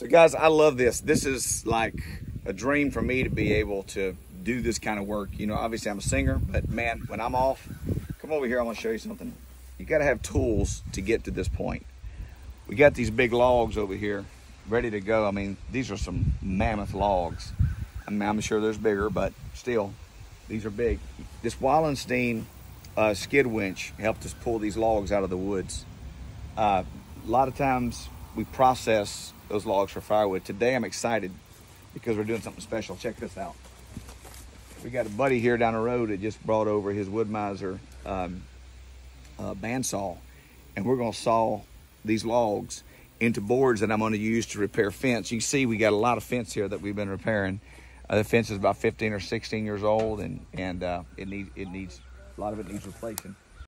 So guys, I love this. This is like a dream for me to be able to do this kind of work. You know, obviously I'm a singer, but man, when I'm off, come over here, I want to show you something. You got to have tools to get to this point. We got these big logs over here ready to go. I mean, these are some mammoth logs. I mean, I'm sure there's bigger, but still, these are big. This Wallenstein uh, skid winch helped us pull these logs out of the woods. Uh, a lot of times we process those logs for firewood. Today I'm excited because we're doing something special. Check this out. We got a buddy here down the road that just brought over his Wood-Mizer um, uh, bandsaw, and we're to saw these logs into boards that I'm to use to repair fence. You can see we got a lot of fence here that we've been repairing. Uh, the fence is about 15 or 16 years old, and and uh, it needs it needs a lot of it needs replacing.